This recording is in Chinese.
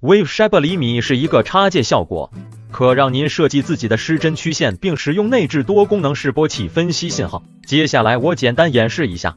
wave shape 厘米是一个插件效果，可让您设计自己的失真曲线，并使用内置多功能示波器分析信号。接下来我简单演示一下。